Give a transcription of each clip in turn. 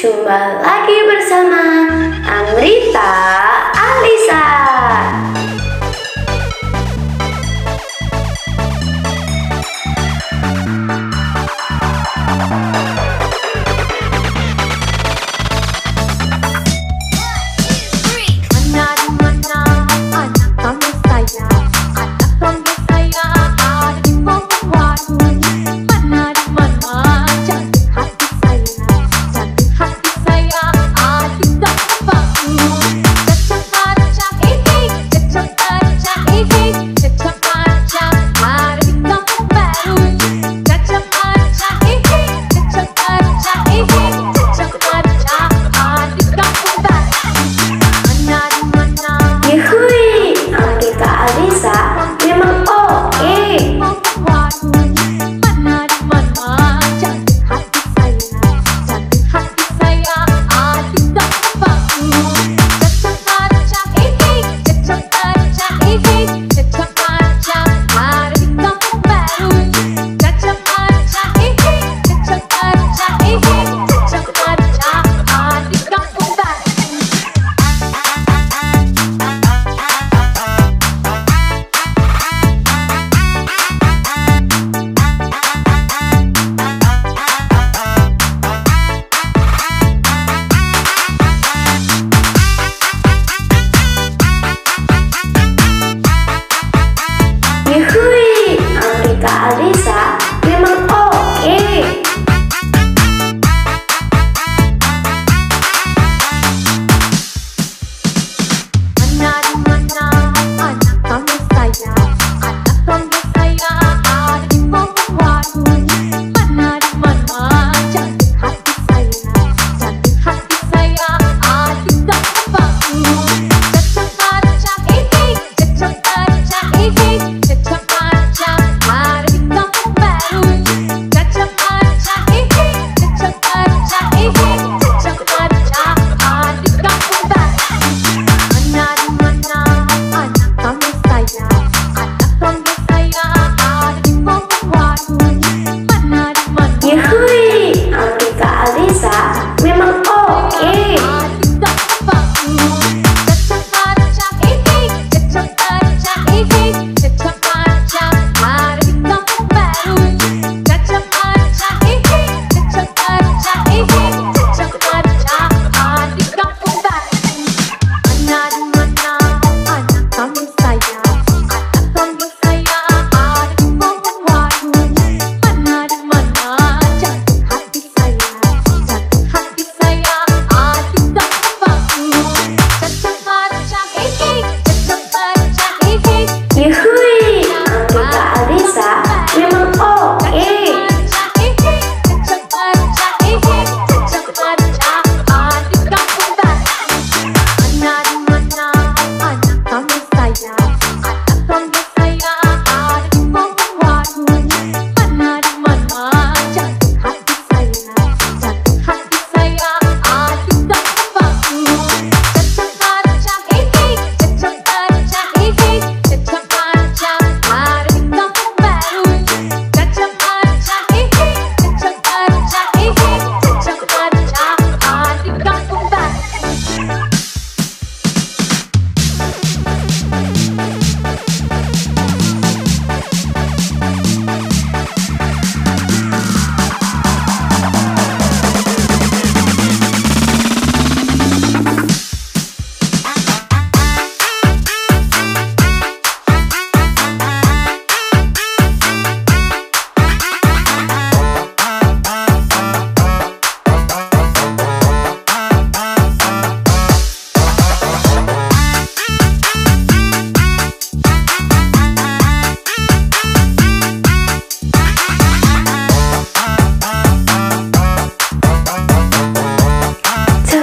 Jumpa lagi bersama Amrita Alisa.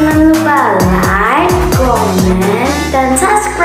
jangan lupa like, comment, dan subscribe.